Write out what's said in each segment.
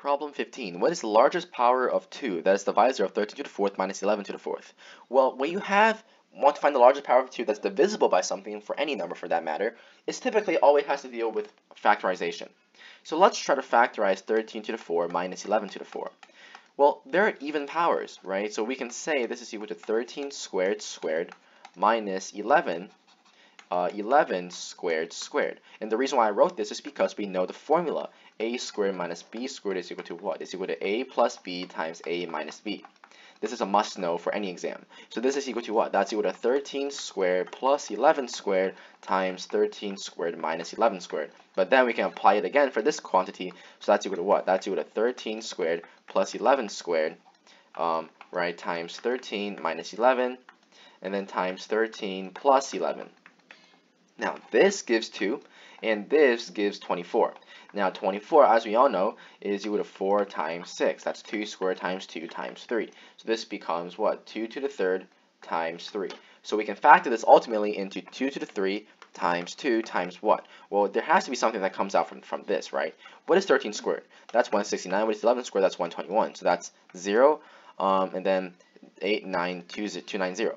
Problem 15. What is the largest power of 2 that is the divisor of 13 to the 4th minus 11 to the 4th? Well, when you have want to find the largest power of 2 that's divisible by something, for any number for that matter, it's typically always has to deal with factorization. So let's try to factorize 13 to the 4 minus 11 to the 4. Well, there are even powers, right? So we can say this is equal to 13 squared squared minus 11 uh, 11 squared squared. And the reason why I wrote this is because we know the formula. a squared minus b squared is equal to what? It's equal to a plus b times a minus b. This is a must know for any exam. So this is equal to what? That's equal to 13 squared plus 11 squared times 13 squared minus 11 squared. But then we can apply it again for this quantity. So that's equal to what? That's equal to 13 squared plus 11 squared, um, right, times 13 minus 11, and then times 13 plus 11. Now this gives 2 and this gives 24. Now 24, as we all know, is equal to 4 times 6. That's 2 squared times 2 times 3. So this becomes what? 2 to the third times 3. So we can factor this ultimately into 2 to the 3 times 2 times what? Well, there has to be something that comes out from, from this, right? What is 13 squared? That's 169. What is 11 squared? That's 121. So that's 0, um, and then 8, 9, 2, 290.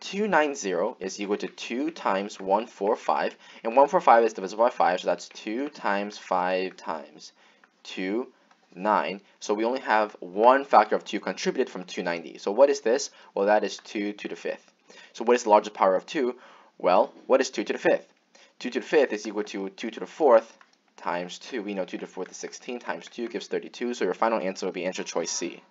290 is equal to 2 times 145, and 145 is divisible by 5, so that's 2 times 5 times 2, 9. So we only have one factor of 2 contributed from 290. So what is this? Well, that is 2 to the 5th. So what is the largest power of 2? Well, what is 2 to the 5th? 2 to the 5th is equal to 2 to the 4th times 2. We know 2 to the 4th is 16 times 2 gives 32, so your final answer will be answer choice C.